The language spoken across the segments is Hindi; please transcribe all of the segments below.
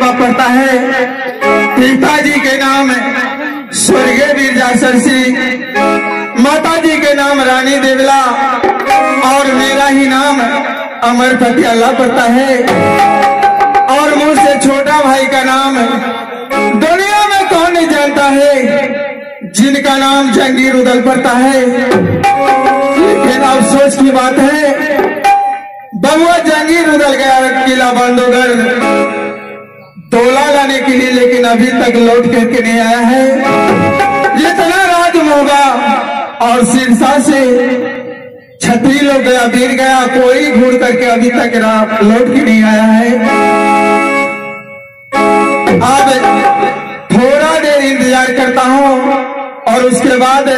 कृपा पड़ता है। पिता जी के नाम स्वर्गीय बीरजासर सिंह माता जी के नाम रानी देवला। और मेरा ही नाम अमर पटियाला पड़ता है। और मुझसे छोटा भाई का नाम दुनिया में कौन नहीं जानता है? जिनका नाम जंगीर उदल पड़ता है। लेकिन अफसोस की बात है, बबुआ जंगीर उदल गया किला बंदोगढ़ तोला लाने के लिए, लेकिन अभी तक लौट करके नहीं आया है। जितना राज होगा, और सिरसा से छतरी लोग गया वीर गया, कोई घूर करके अभी तक लौट के नहीं आया है। अब थोड़ा देर इंतज़ार करता हूँ, और उसके बाद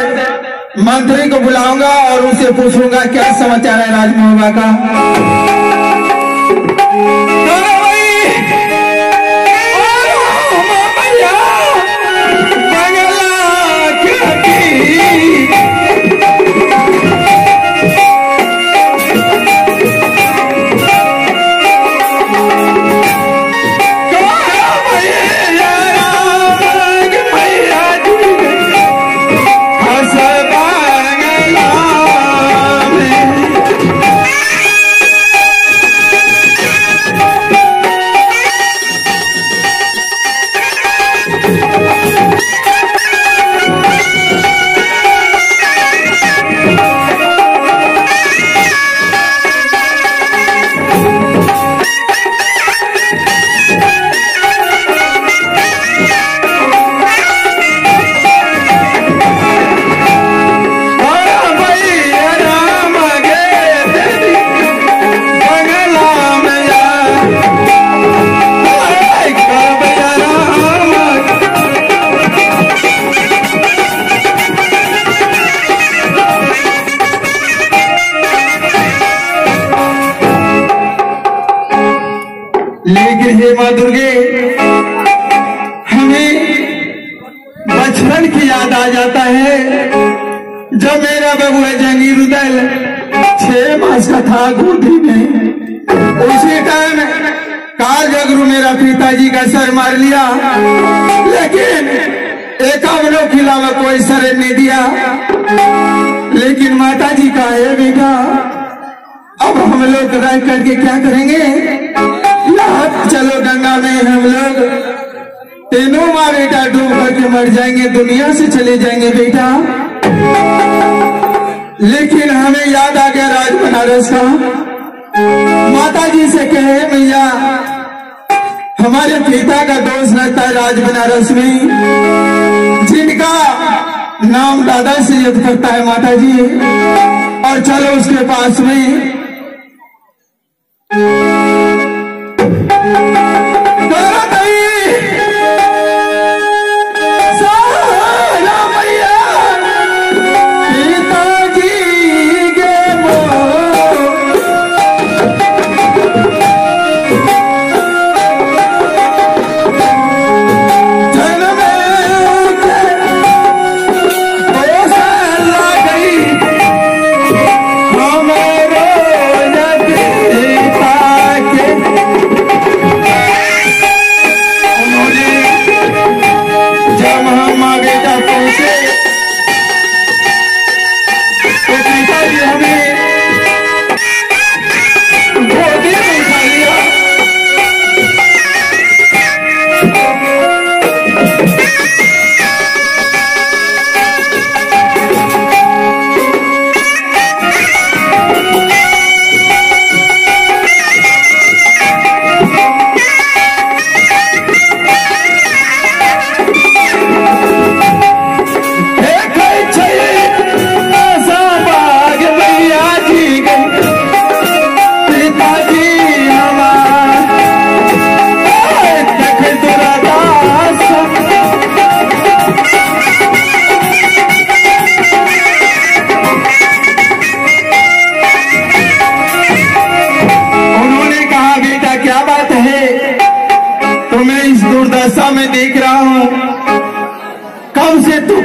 मंत्री को बुलाऊँगा, और उसे पूछूँगा, क्या समाचार है राजमोहबा का। हे माँ दुर्गे हमें बचपन की याद आ जाता है। जब मेरा बबुआ जंगीर उदल, छह मास का था गोदी में। उसी टाइम काल जगरू मेरा पिताजी का सर मार लिया। लेकिन एक अवलों के अलावा कोई सर नहीं दिया। लेकिन माता जी का है बेटा, अब हम लोग रह करके क्या करेंगे? चलो गंगा में हम लोग। तीनों माँ बेटा डूब करके मर जाएँगे, दुनिया से चले जाएँगे बेटा। लेकिन हमें याद आ गया राज बनारस का। माता जी से कहे, मैया, हमारे पिता का दोष रहता है राज बनारस में। जिनका नाम दादा से युद्ध करता है माता जी और चलो उसके पास में।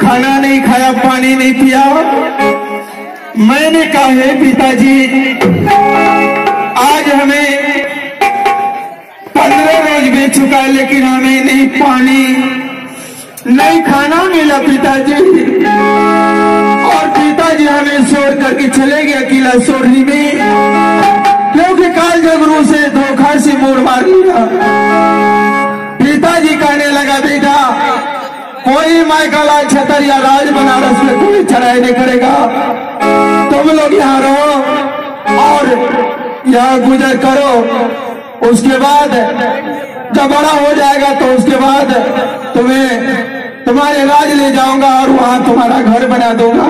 खाना नहीं खाया, पानी नहीं पिया। मैंने कहा, है पिताजी, आज हमें पंद्रह रोज बीत चुका है, लेकिन हमें नहीं पानी, नहीं खाना मिला पिताजी। और पिताजी हमें छोड़ करके चले गए, अकेला सोरनी में। क्योंकि काल जगरू से धोखा से मोड़ मार लिया। पिताजी कहने लगा, बेटा कोई मायकाला छतर या राज बनारस में कोई चढ़ाई नहीं करेगा। तुम लोग यहाँ रहो और यहाँ गुजर करो। उसके बाद जब बड़ा हो जाएगा तो उसके बाद तुम्हें तुम्हारे राज ले जाऊँगा और वहाँ तुम्हारा घर बना दूँगा।